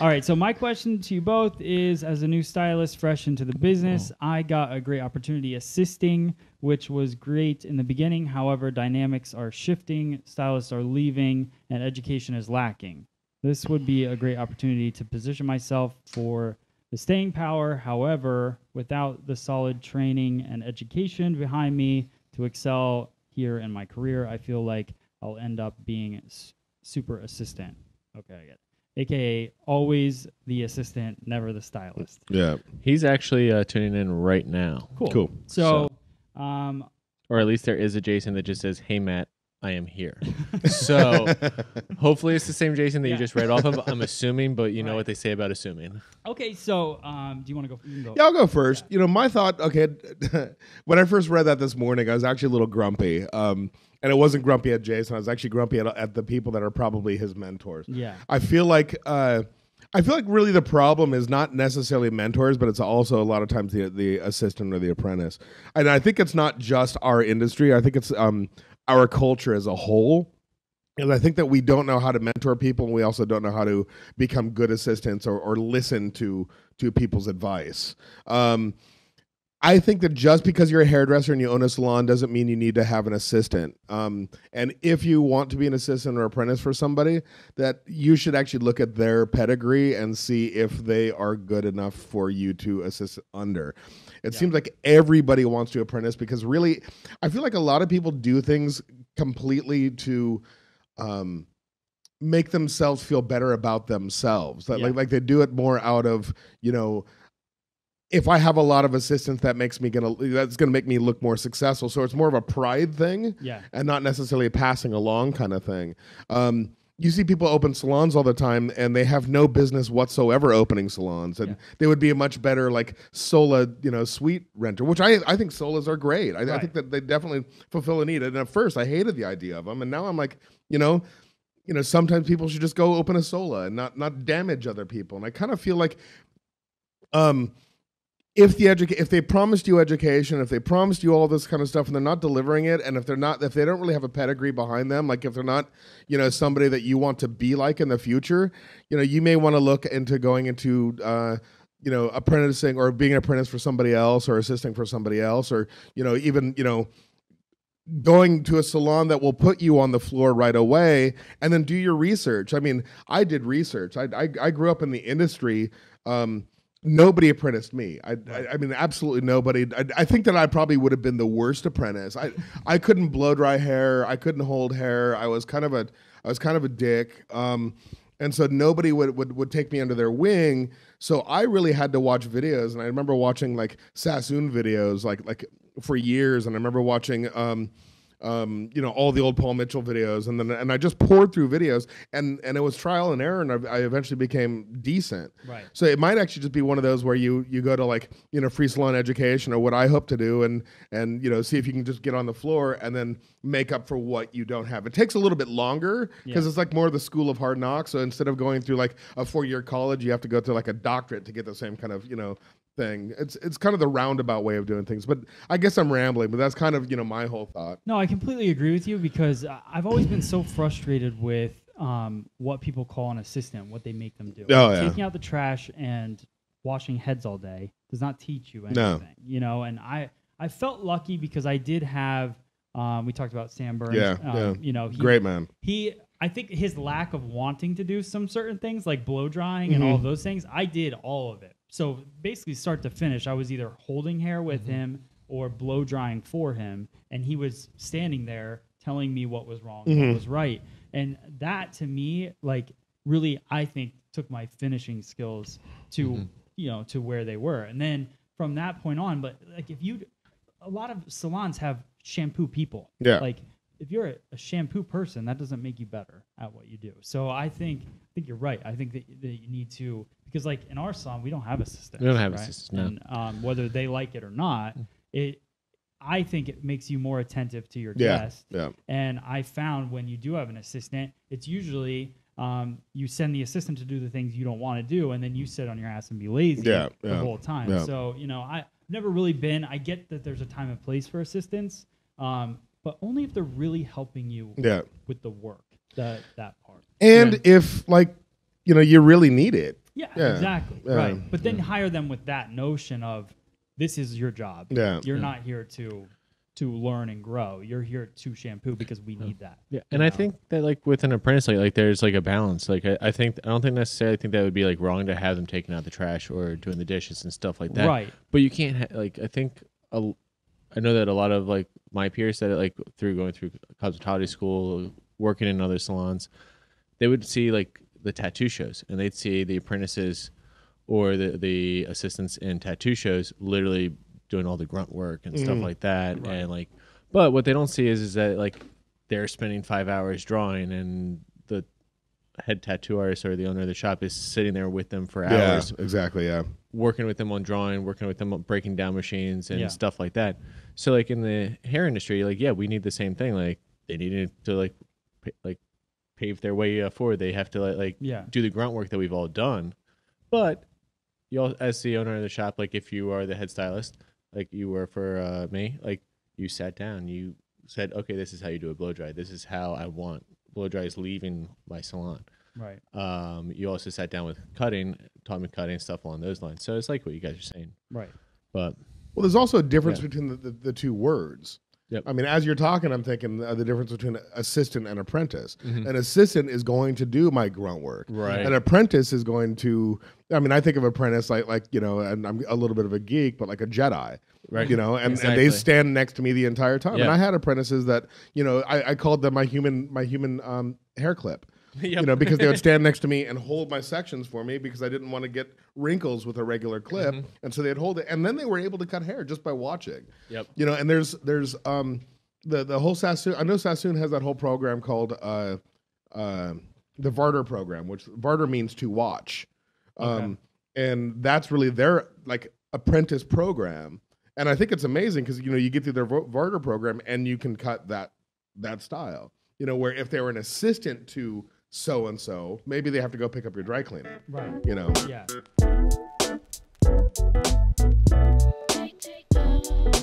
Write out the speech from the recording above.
All right. So my question to you both is: as a new stylist, fresh into the business, oh. I got a great opportunity assisting, which was great in the beginning. However, dynamics are shifting, stylists are leaving, and education is lacking. This would be a great opportunity to position myself for the staying power. However, without the solid training and education behind me to excel here in my career, I feel like I'll end up being s- super assistant. Okay, I get it. AKA always the assistant, never the stylist. Yeah. He's actually uh, tuning in right now, Cool. Cool. So, um, or at least there is a Jason that just says, "Hey Matt, I am here." so hopefully it's the same Jason that Yeah. you just read off of. I'm assuming, but you know what they say about assuming. okay, so um, do you want to go? You can go. Yeah, I'll go first. You know, my thought. Okay, when I first read that this morning, I was actually a little grumpy. Um, and it wasn't grumpy at Jason. I was actually grumpy at, at the people that are probably his mentors. Yeah. I feel like uh, I feel like really the problem is not necessarily mentors, but it's also a lot of times the the assistant or the apprentice. And I think it's not just our industry. I think it's um, our culture as a whole. And I think that we don't know how to mentor people, and we also don't know how to become good assistants or, or listen to to people's advice. Um, I think that just because you're a hairdresser and you own a salon doesn't mean you need to have an assistant. Um, and if you want to be an assistant or apprentice for somebody, that you should actually look at their pedigree and see if they are good enough for you to assist under. It Yeah. seems like everybody wants to apprentice because really, I feel like a lot of people do things completely to. Um, make themselves feel better about themselves like, Yeah. like like they do it more out of you know if I have a lot of assistants, that makes me gonna that's gonna make me look more successful. So it's more of a pride thing, Yeah. and not necessarily a passing along kind of thing. Um, you see people open salons all the time, and they have no business whatsoever opening salons, and Yeah. they would be a much better like Sola, you know, suite renter. Which I I think Solas are great. I, I think that they definitely fulfill a need. And at first, I hated the idea of them, and now I'm like, you know. You know, sometimes people should just go open a sola and not not damage other people. And I kind of feel like, um, if the educa- if they promised you education, if they promised you all this kind of stuff, and they're not delivering it, and if they're not, if they don't really have a pedigree behind them, like if they're not, you know, somebody that you want to be like in the future, you know, you may want to look into going into, uh, you know, apprenticing or being an apprentice for somebody else, or assisting for somebody else, or you know, even you know, going to a salon that will put you on the floor right away and then do your research. I mean, I did research. I I, I grew up in the industry. Um, nobody apprenticed me. I, I, I mean, absolutely nobody. I, I think that I probably would have been the worst apprentice. I I couldn't blow dry hair. I couldn't hold hair. I was kind of a I was kind of a dick. Um, and so nobody would, would would take me under their wing. So I really had to watch videos, and I remember watching like Sassoon videos, like like for years. And I remember watching. Um, um, you know all the old Paul Mitchell videos, and then and I just poured through videos, and and it was trial and error, and I, I eventually became decent. Right. So it might actually just be one of those where you you go to like you know free salon education or what I hope to do, and and you know see if you can just get on the floor and then make up for what you don't have. It takes a little bit longer because Yeah. it's like more of the school of hard knocks. So instead of going through like a four year college, you have to go through like a doctorate to get the same kind of you know thing. It's it's kind of the roundabout way of doing things. But I guess I'm rambling, but that's kind of you know my whole thought. No, I completely agree with you because I've always been so frustrated with um, what people call an assistant, what they make them do. Oh, yeah. Taking out the trash and washing heads all day does not teach you anything. No. You know, and I I felt lucky because I did have. Um, we talked about Sam Burns. Yeah, um, yeah. You know, he, Great man. he I think his lack of wanting to do some certain things like blow drying and all of those things, I did all of it. So basically start to finish, I was either holding hair with mm-hmm. him or blow drying for him and he was standing there telling me what was wrong, and what mm-hmm. was right. And that to me like really I think took my finishing skills to mm-hmm. you know to where they were. And then from that point on, but like if you a lot of salons have shampoo people. Yeah. Like if you're a, a shampoo person, that doesn't make you better at what you do. So I think I think you're right. I think that, that you need to because like in our salon we don't have assistants. We don't have right? assistants, no. And um, whether they like it or not, it I think it makes you more attentive to your Yeah, guest. yeah. And I found when you do have an assistant, it's usually um, you send the assistant to do the things you don't want to do, and then you sit on your ass and be lazy Yeah, the yeah, whole time. yeah. So you know, I've never really been. I get that there's a time and place for assistants, um, but only if they're really helping you Yeah. with the work. That that part. And if like you know you really need it. Yeah, Yeah, exactly. yeah, right. But then hire them with that notion of this is your job. Yeah. You're not here to to learn and grow. You're here to shampoo because we need that. Yeah, and I think that like with an apprentice, like, like there's like a balance. Like I, I think I don't think necessarily think that would be like wrong to have them taking out the trash or doing the dishes and stuff like that. Right. But you can't ha- like I think a, I know that a lot of like my peers that like through going through cosmetology school, working in other salons, they would see like the tattoo shows and they'd see the apprentices or the the assistants in tattoo shows literally doing all the grunt work and stuff mm-hmm. like that and like but what they don't see is is that like they're spending five hours drawing and the head tattoo artist or the owner of the shop is sitting there with them for Yeah, hours exactly. Yeah. working with them on drawing, working with them on breaking down machines and Yeah. stuff like that. So like in the hair industry, like yeah, we need the same thing. Like they needed to like pa- like pave their way uh, forward. They have to like, like Yeah. do the grunt work that we've all done. But you all, as the owner of the shop, like if you are the head stylist, like you were for uh, me, like you sat down, you said, okay, this is how you do a blow dry. This is how I want blow dries leaving my salon. Right. Um, you also sat down with cutting, taught me cutting stuff along those lines. So it's like what you guys are saying, Right. but Well, there's also a difference Yeah. between the, the, the two words. Yep. I mean, as you're talking, I'm thinking uh, the difference between assistant and apprentice. Mhm. An assistant is going to do my grunt work. Right. An apprentice is going to. I mean, I think of apprentice like like you know, and I'm a little bit of a geek, but like a Jedi. Right. You know, and, and they stand next to me the entire time. And I had apprentices that you know, I, I called them my human my human um, hair clip. You know, because they would stand next to me and hold my sections for me because I didn't want to get wrinkles with a regular clip, Mm-hmm. and so they'd hold it, and then they were able to cut hair just by watching. Yep. You know, and there's there's um the the whole Sassoon. I know Sassoon has that whole program called uh uh the Varder program, which Varder means to watch, um, and that's really their like apprentice program. And I think it's amazing because you know you get through their Varder program and you can cut that that style. You know, where if they were an assistant to so and so, maybe they have to go pick up your dry cleaner. Right. You know, Yeah. Take, take, go.